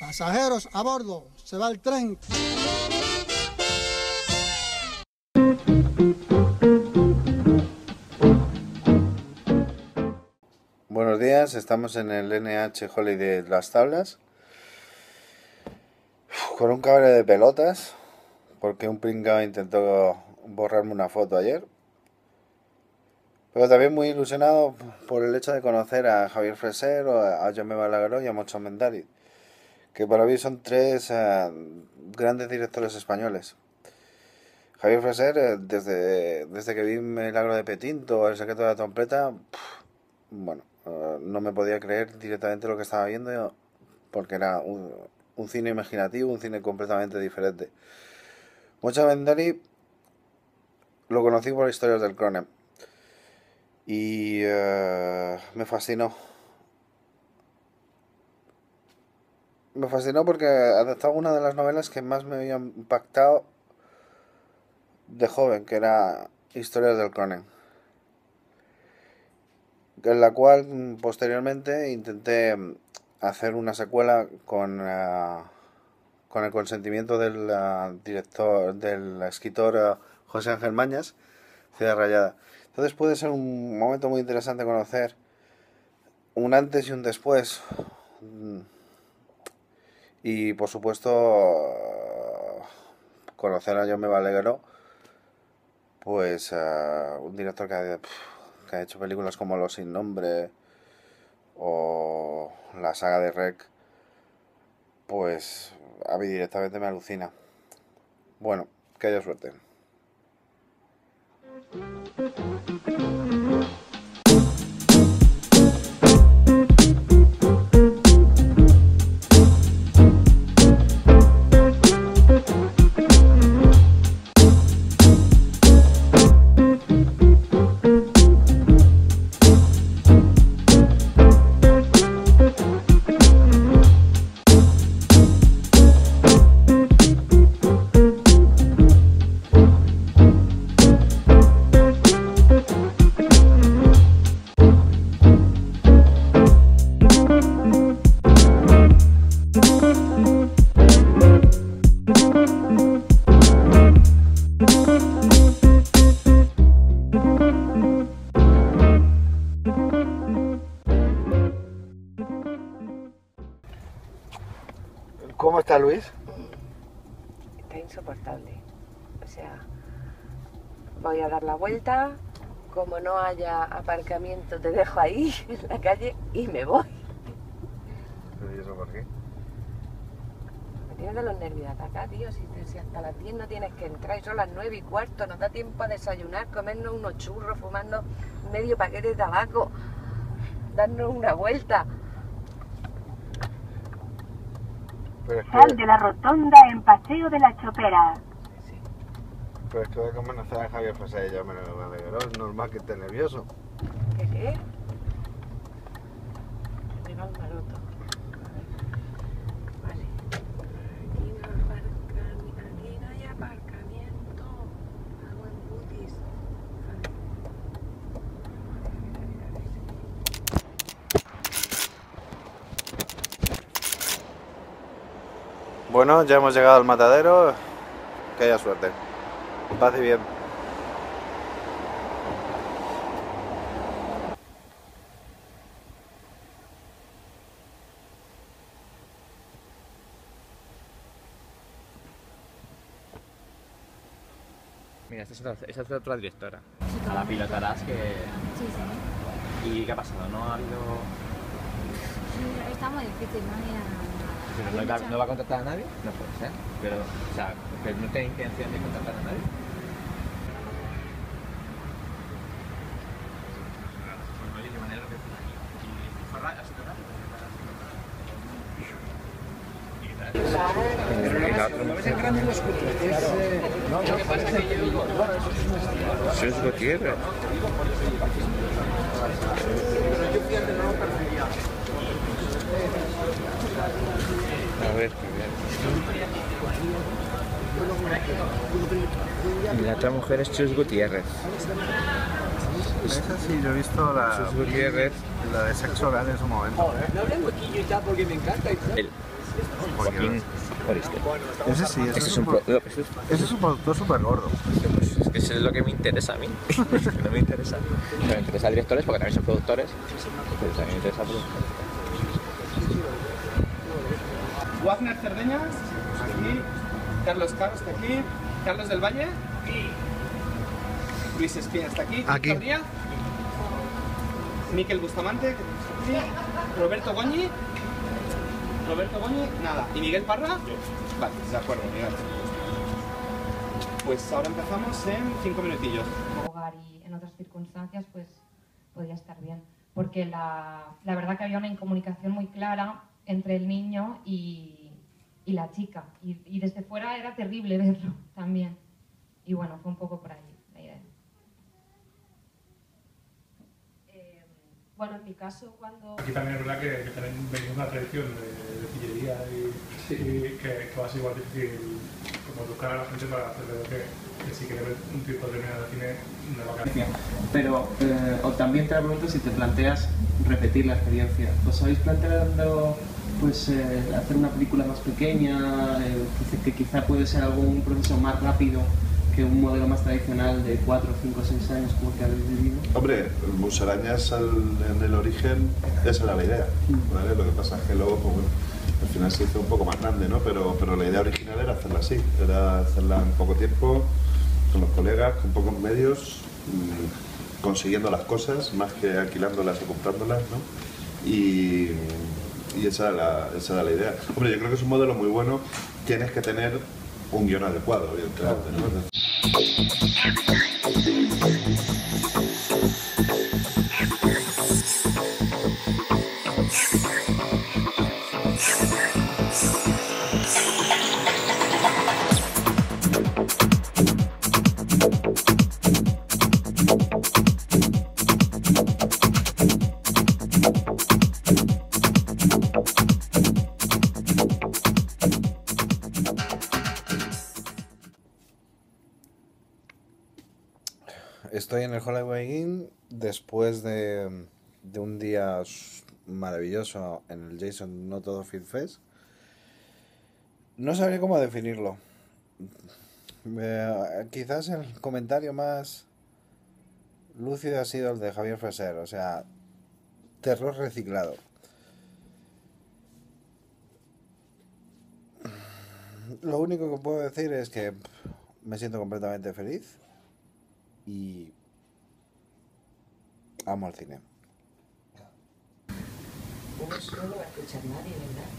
Pasajeros a bordo, se va el tren. Buenos días, estamos en el NH Holiday de Las Tablas. Con un cable de pelotas porque un pringao intentó borrarme una foto ayer. Pero también muy ilusionado por el hecho de conocer a Javier Freser, a Jaume Balagueró y a Mocho Mendari que para mí son tres eh, grandes directores españoles Javier Freser, eh, desde, desde que vi Milagro de Petinto, El secreto de la trompeta, bueno, eh, no me podía creer directamente lo que estaba viendo porque era un, cine imaginativo, un cine completamente diferente. Mucha Mendari lo conocí por historias del Cronen y eh, me fascinó. Me fascinó porque adaptaba una de las novelas que más me había impactado de joven, que era Historias del Cronen. En la cual mm, posteriormente intenté mm, hacer una secuela con, eh, con el consentimiento del eh, director, del escritor eh, José Ángel Mañas, Ciudad Rayada. Entonces puede ser un momento muy interesante conocer un antes y un después. Y por supuesto conocer a John Balagueró pues uh, un director que ha, que ha, hecho películas como Los sin nombre o la saga de Rec, pues a mí directamente me alucina. Bueno, que haya suerte. Vuelta, como no haya aparcamiento te dejo ahí en la calle y me voy. ¿Y eso por qué? Me tienes de los nervios acá, tío. Si, te, si, hasta las 10 no tienes que entrar y son las 9 y cuarto, nos da tiempo a desayunar, comernos unos churros, fumando medio paquete de tabaco, darnos una vuelta. Sal de la rotonda en Paseo de la Chopera. Pero es que voy a conocer a Javier José ya me lo alegró. Es normal que esté nervioso. ¿Qué qué? Me va un maroto. Vale. Aquí no, aparca, aquí no hay aparcamiento. Hago en butis. Bueno, ya hemos llegado al matadero. Que haya suerte. Paz y bien. Mira, esta es otra, esta es otra directora. A la pilotarás que... Sí, sí. ¿Y qué ha pasado? ¿No ha habido...? Sí, está muy difícil, no había nada. ¿Pero no, va, no va a contratar a nadie? No puede ser. Pero, o sea, no tiene intención de contratar a nadie. Jesús Gutiérrez. A ver, qué bien. Y la otra mujer es Chus Gutiérrez. Esa sí, yo he visto la, Chus Gutiérrez. la de sexo oral en su momento. El, Joaquín Foriste. Ese sí, ese, Ese es, un, pro- pro- ese es- un productor súper gordo. Es que eso es lo que me interesa a mí. no me interesa. Me interesa directores porque también son productores. Pero también me interesa productores. Wagner Cerdeña, aquí. Carlos Caro está aquí. Carlos del Valle. Luis Espina está aquí. Aquí. Miquel Bustamante. Roberto Goñi. Roberto Goñi, nada. ¿Y Miguel Parra? Vale, de acuerdo, Miguel. Pues ahora empezamos en cinco minutillos. hogar y en otras circunstancias, pues podía estar bien. Porque la, la verdad que había una incomunicación muy clara entre el niño y, y la chica. Y, y desde fuera era terrible verlo también. Y bueno, fue un poco por ahí la idea. Eh, bueno, en mi caso, cuando Aquí también es verdad que, que venimos de una tradición de, de pillería y, y que, que va a ser igual difícil como educar a la gente para hacerle ver que, que si quiere ver un tipo determinado de cine no va a. Pero eh, o también te pregunto si te planteas repetir la experiencia. ¿Os habéis planteado pues, eh, hacer una película más pequeña, eh, que- que quizá puede ser algún proceso más rápido que un modelo más tradicional de 4, 5, 6 años como que habéis vivido? Hombre, Musarañas en el origen, esa era la idea, ¿vale? Lo que pasa es que luego, pues bueno, al final se hizo un poco más grande, ¿no? Pero, pero la idea original era hacerla así, era hacerla en poco tiempo, con los colegas, con pocos medios, mm, consiguiendo las cosas, más que alquilándolas o comprándolas, ¿no? Y, y esa, era la, esa era la idea. Hombre, yo creo que es un modelo muy bueno, tienes que tener un guion adecuado, evidentemente, ¿no? Estoy en el Hollywood Inn después de, de un día maravilloso en el Jason No Todo Film Fest. No sabría cómo definirlo. Eh, quizás el comentario más lúcido ha sido el de Javier Freser, o sea, terror reciclado. Lo único que puedo decir es que me siento completamente feliz y amo el cine. Uno solo va a escuchar nadie, ¿verdad?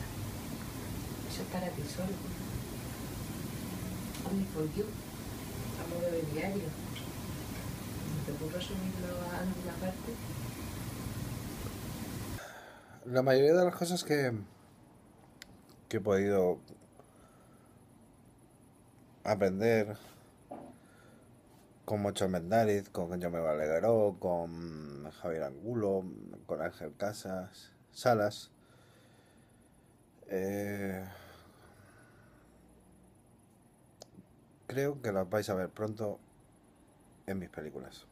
Eso es para ti solo. Only for you. A modo de diario. ¿No te puedo resumirlo a alguna parte? La mayoría de las cosas que, que he podido aprender con Mocho Mendariz, con Jaume Balagueró, con Javier Angulo, con Ángel Casas, Salas. eh, creo que las vais a ver pronto en mis películas.